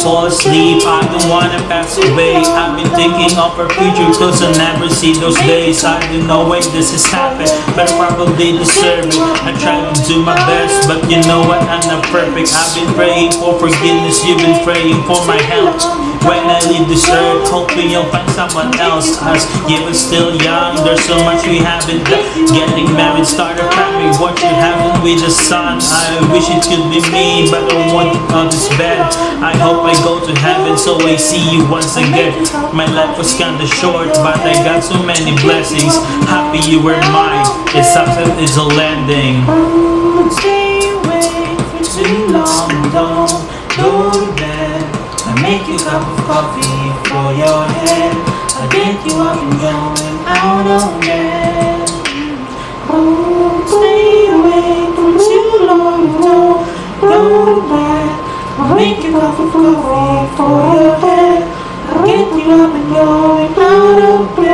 fall asleep I don't wanna pass away I've been thinking of our future Cause I never see those days I don't know when this has happened But I probably deserve it I try to do my best But you know what, I'm not perfect I've been praying for forgiveness You've been praying for my help when I leave this earth, hoping you'll find someone else. Us, yeah, we're still young. There's so much we haven't done. Getting married, start a family. What you having with a son? I wish it could be me, but I want on this bed. I hope I go to heaven, so I see you once again. My life was kinda short, but I got so many blessings. Happy you were mine. It's success is a landing. Too long, don't go to bed. I make you a cup of coffee for your head. I get you up and going out of bed. Make you coffee for your head. I get you up and going out of.